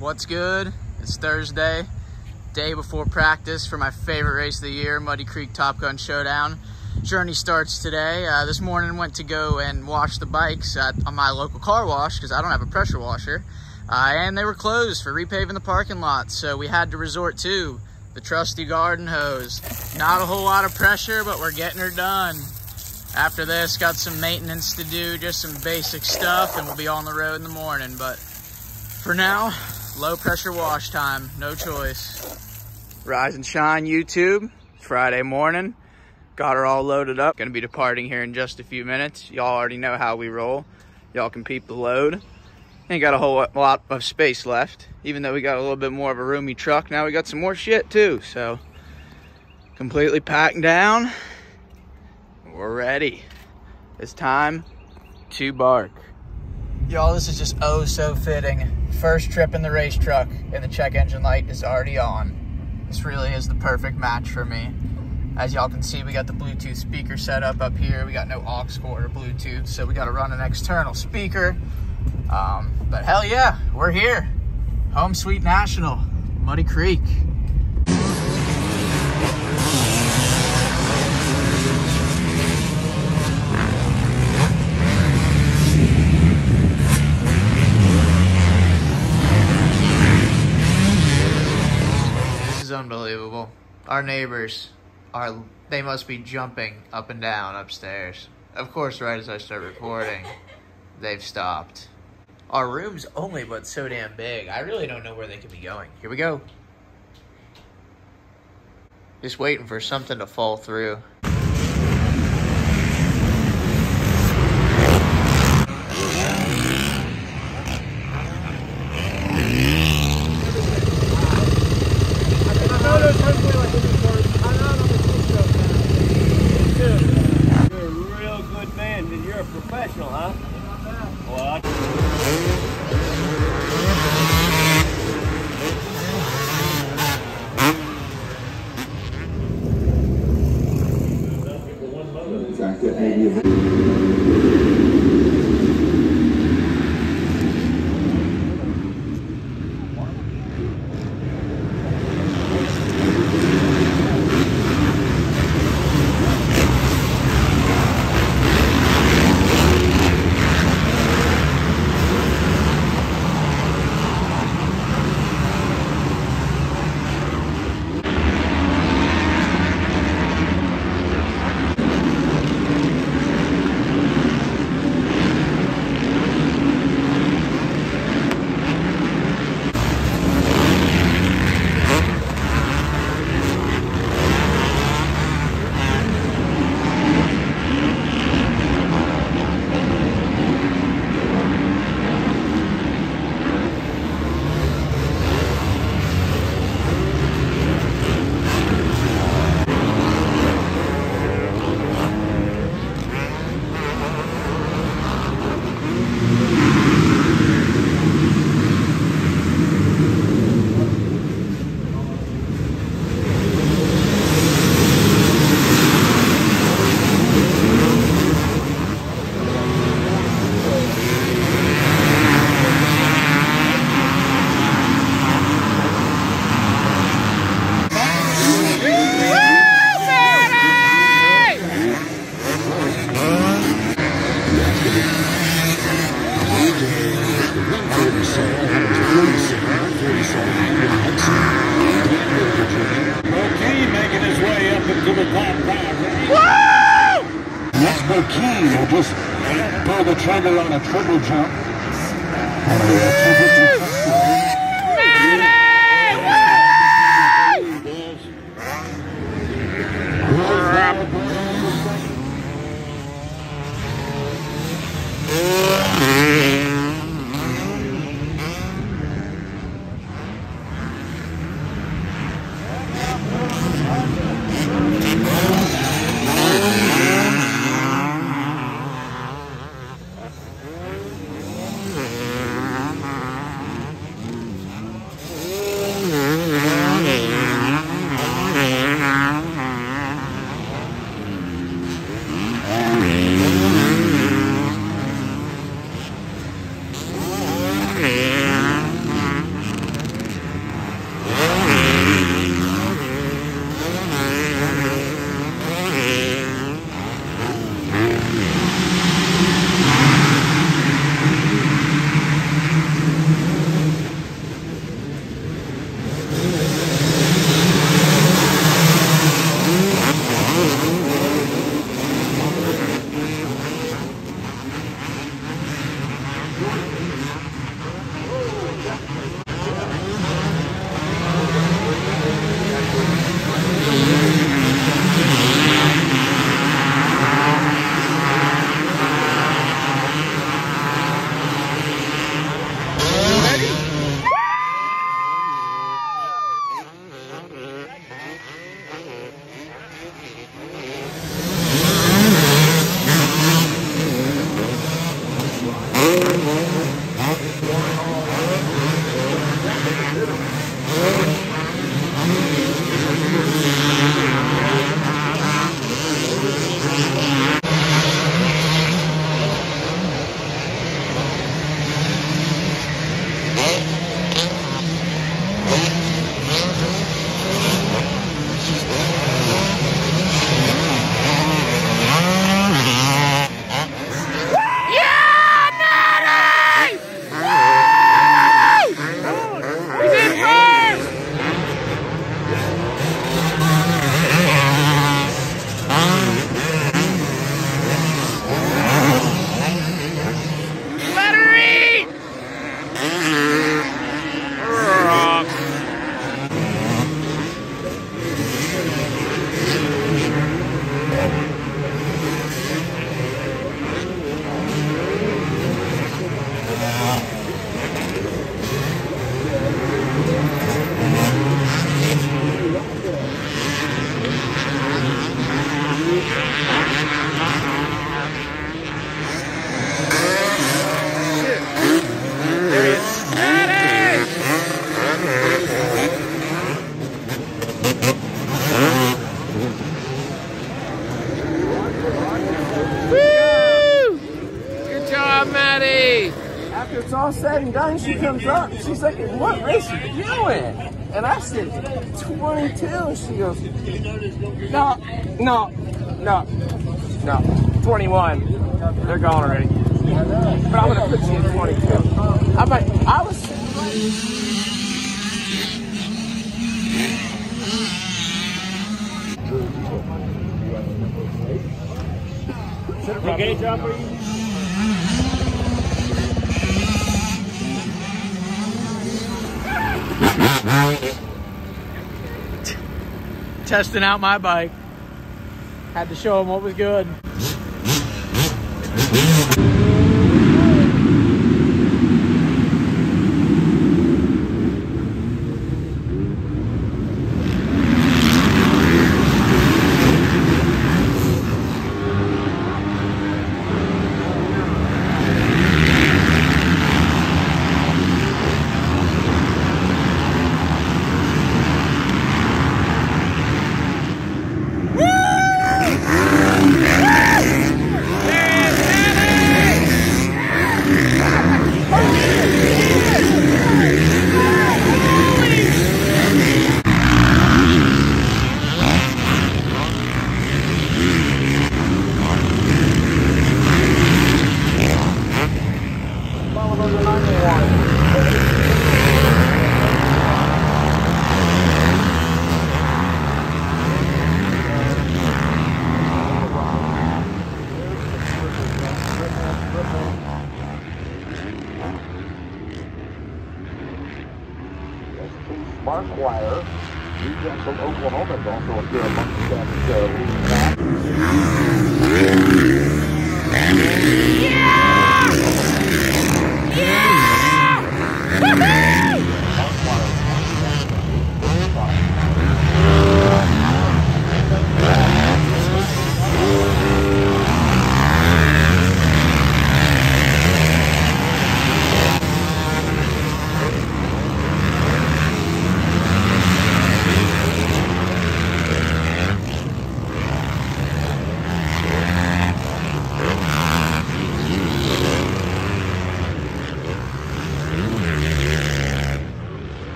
what's good? It's Thursday, day before practice for my favorite race of the year, Muddy Creek Top Gun Showdown. Journey starts today. Uh, this morning went to go and wash the bikes at, on my local car wash because I don't have a pressure washer. Uh, and they were closed for repaving the parking lot, so we had to resort to the trusty garden hose. Not a whole lot of pressure, but we're getting her done. After this, got some maintenance to do, just some basic stuff, and we'll be on the road in the morning. But for now, low pressure wash time, no choice. Rise and shine YouTube, Friday morning. Got her all loaded up. Gonna be departing here in just a few minutes. Y'all already know how we roll. Y'all can peep the load. Ain't got a whole lot of space left. Even though we got a little bit more of a roomy truck, now we got some more shit too. So, completely packed down we're ready. It's time to bark. Y'all, this is just oh so fitting. First trip in the race truck and the check engine light is already on. This really is the perfect match for me. As y'all can see, we got the Bluetooth speaker set up up here. We got no aux cord or Bluetooth, so we got to run an external speaker. Um, but hell yeah, we're here. Home Sweet National, Muddy Creek. Our neighbors are, they must be jumping up and down upstairs. Of course, right as I start recording, they've stopped. Our room's only but so damn big. I really don't know where they could be going. Here we go. Just waiting for something to fall through. Making his way up into the. Woo! Just pull the trigger on a triple jump. Said and done, she comes up and she's like, what race are you doing? And I said, 22. She goes, no, no, no, no, 21. They're gone already. But I'm going to put you in 22. I'm like, I was... Okay, job for you? Testing out my bike. Had to show him what was good. From Oklahoma. Is also here amongst that uh, pack. Our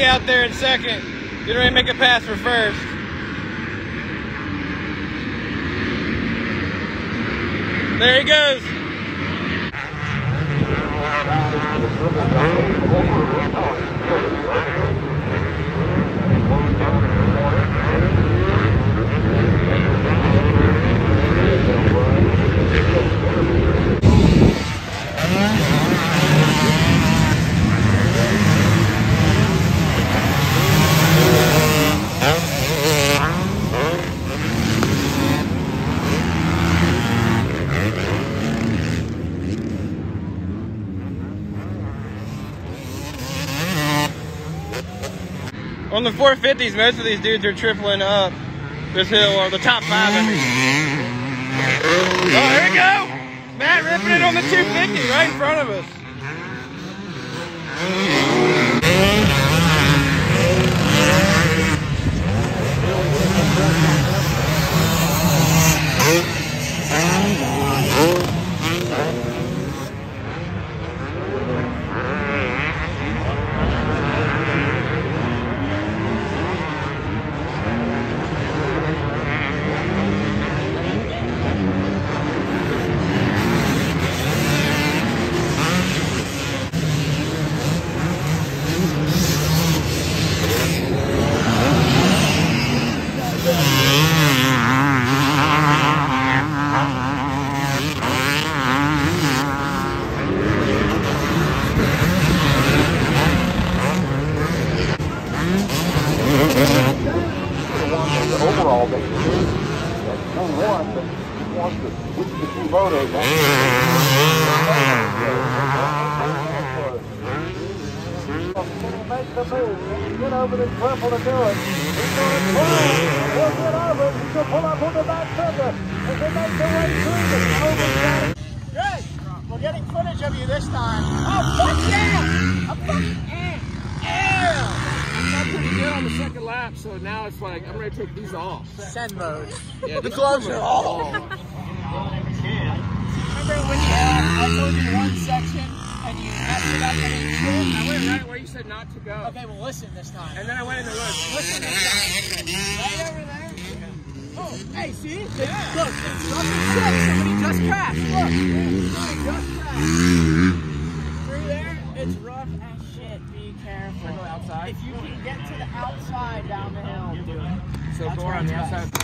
out there in second. Get ready to make a pass for first. There he goes. On the 450s, most of these dudes are tripling up this hill, or the top five. Mean. Oh, here we go! Matt ripping it on the 250 right in front of us. 21, but he wants to switch to two. Make the move. Get over this purple to do it. He's going to pull. He'll get over. He can pull up on the back fender as he makes the way through the. Good. We're getting footage of you this time. Oh, fuck yeah! I'm fucking yeah! I'm pretty good on the second lap, so now it's like I'm ready to take these off. Send mode. Yeah, The gloves are off. Remember when you had, I told you one section and you messed it up and it shit? I went right where you said not to go. Okay, well listen this time. And then I went in the woods. Listen this time. Right over there. Oh, hey, see? Yeah. Look, it's fucking shit. Somebody just crashed. Look. Somebody just crashed. Through there, it's rough as shit. Be careful. Go outside. If you can get to the outside down the hill. So That's where around the outside.